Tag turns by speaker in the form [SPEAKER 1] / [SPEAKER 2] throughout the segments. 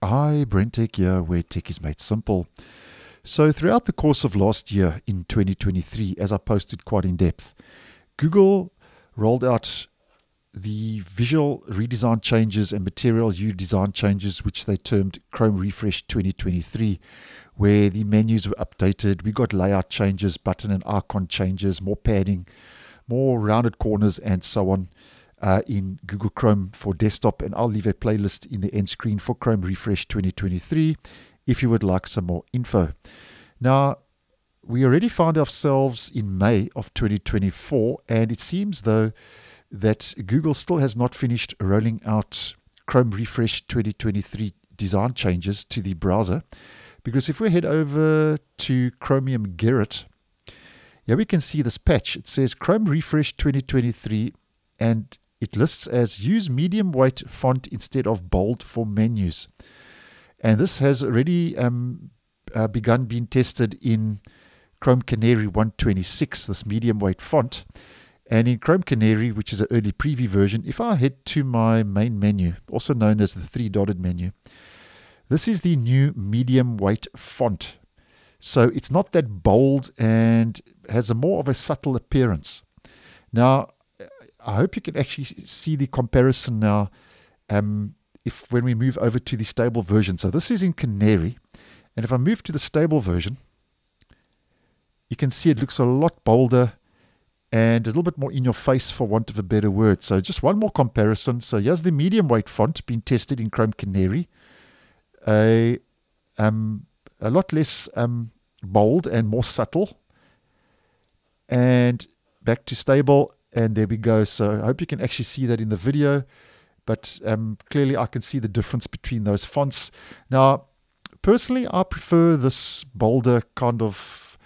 [SPEAKER 1] Hi, BrenTech here, where tech is made simple. So, throughout the course of last year in 2023, as I posted quite in depth, Google rolled out the visual redesign changes and material You design changes, which they termed Chrome Refresh 2023, where the menus were updated. We got layout changes, button and icon changes, more padding, more rounded corners, and so on uh, in Google Chrome for desktop. And I'll leave a playlist in the end screen for Chrome Refresh 2023 if you would like some more info. Now, we already found ourselves in May of 2024, and it seems though that Google still has not finished rolling out Chrome Refresh 2023 design changes to the browser. Because if we head over to Chromium Gerrit, here we can see this patch. It says Chrome Refresh 2023, and it lists as use medium weight font instead of bold for menus. And this has already um, uh, begun being tested in Chrome Canary 126, this medium weight font. And in Chrome Canary, which is an early preview version, if I head to my main menu, also known as the three dotted menu, this is the new medium weight font. So it's not that bold and has a more of a subtle appearance. Now, I hope you can actually see the comparison now um, if when we move over to the stable version. So this is in Canary. And if I move to the stable version, you can see it looks a lot bolder and a little bit more in your face for want of a better word. So just one more comparison. So here's the medium weight font being tested in Chrome Canary. A, um, a lot less um, bold and more subtle. And back to stable and there we go. So I hope you can actually see that in the video. But um, clearly I can see the difference between those fonts. Now, personally, I prefer this bolder kind of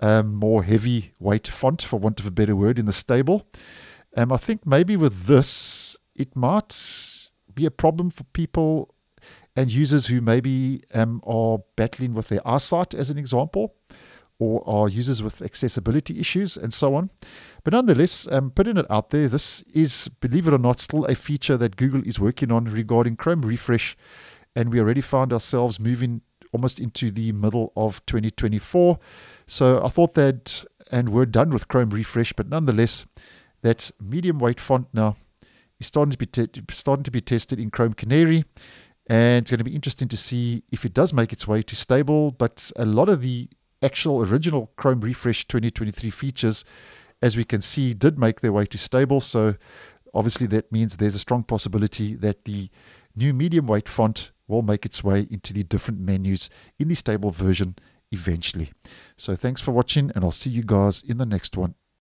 [SPEAKER 1] um, more heavy weight font, for want of a better word, in the stable. Um, I think maybe with this, it might be a problem for people and users who maybe um, are battling with their eyesight, as an example or are users with accessibility issues and so on. But nonetheless, um, putting it out there, this is, believe it or not, still a feature that Google is working on regarding Chrome refresh. And we already found ourselves moving almost into the middle of 2024. So I thought that, and we're done with Chrome refresh, but nonetheless, that medium weight font now is starting to be starting to be tested in Chrome Canary. And it's going to be interesting to see if it does make its way to stable. But a lot of the actual original Chrome Refresh 2023 features, as we can see, did make their way to stable. So obviously that means there's a strong possibility that the new medium weight font will make its way into the different menus in the stable version eventually. So thanks for watching and I'll see you guys in the next one.